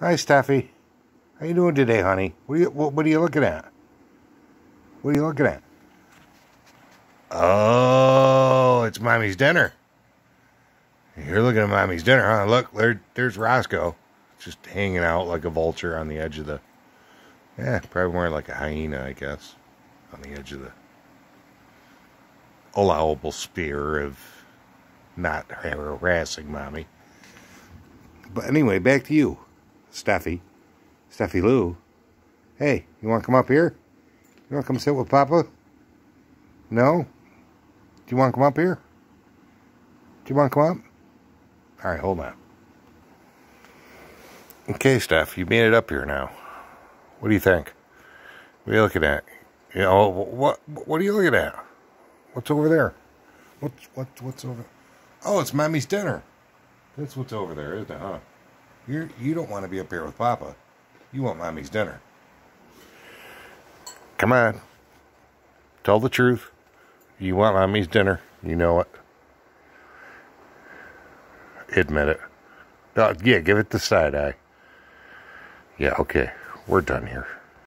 Hi, Steffi. How you doing today, honey? What are you, what, what are you looking at? What are you looking at? Oh, it's mommy's dinner. You're looking at mommy's dinner, huh? Look, there, there's Roscoe, just hanging out like a vulture on the edge of the. Yeah, probably more like a hyena, I guess, on the edge of the allowable sphere of not harassing mommy. But anyway, back to you, Steffi. Steffi Lou. Hey, you want to come up here? You want to come sit with Papa? No? Do you want to come up here? Do you want to come up? All right, hold on. Okay, Steph, you made it up here now. What do you think? What are you looking at? You know, what what are you looking at? What's over there? What's what what's over? Oh, it's mommy's dinner. That's what's over there, isn't it? Huh? You you don't want to be up here with Papa. You want mommy's dinner. Come on. Tell the truth. You want mommy's dinner. You know it. Admit it. Uh, yeah, give it the side eye. Yeah, okay. We're done here.